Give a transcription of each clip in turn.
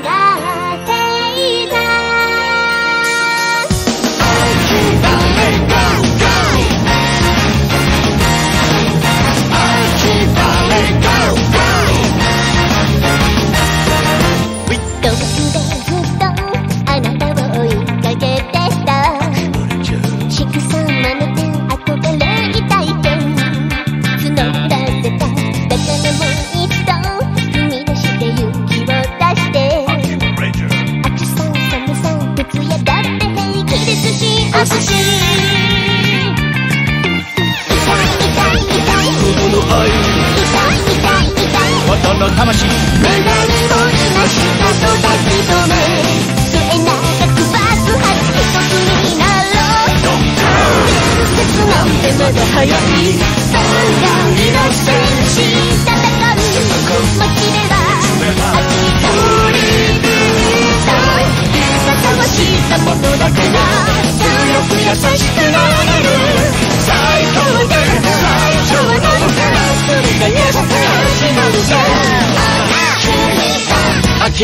がい痛い。痛い痛い元の魂女神の今したと抱き留め末永く爆発一つになろう伝説なんてまだ早い我がの戦士戦う街ま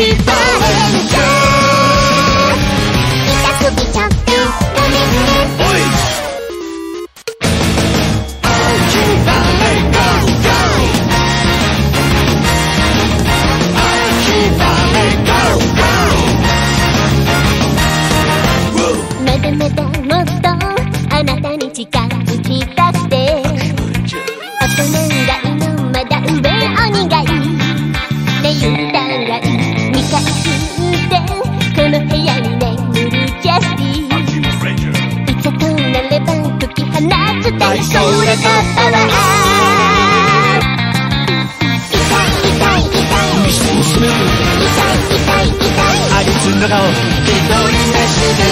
だもっとあなたに近づきたくて。大人がいのまだ上お願い。ね言ったらいい2回聞いてこの部屋に眠るジャスティいざとなれば解き放つ大それがパワー痛い痛い痛い見せて娘を痛い痛い痛いありつんだ顔。一人なしで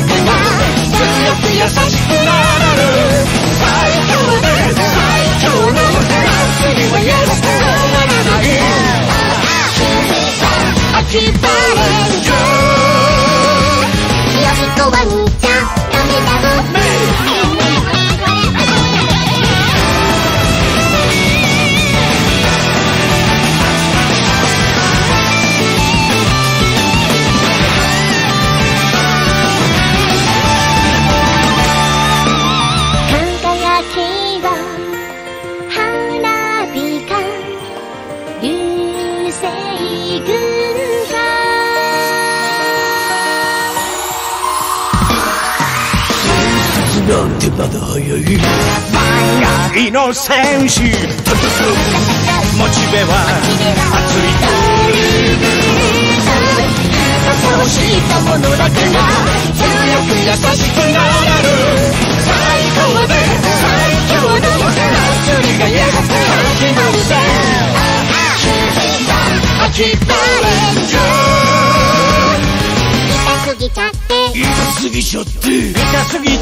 だから強く優しくなんてまだ早い漫画イノ戦士モチベは熱いそうしたものだから強く優しくなれる最高で最強の祭りがやがて始まるぜ秋バレンジャー痛すぎちゃって。痛すぎちゃって痛すぎ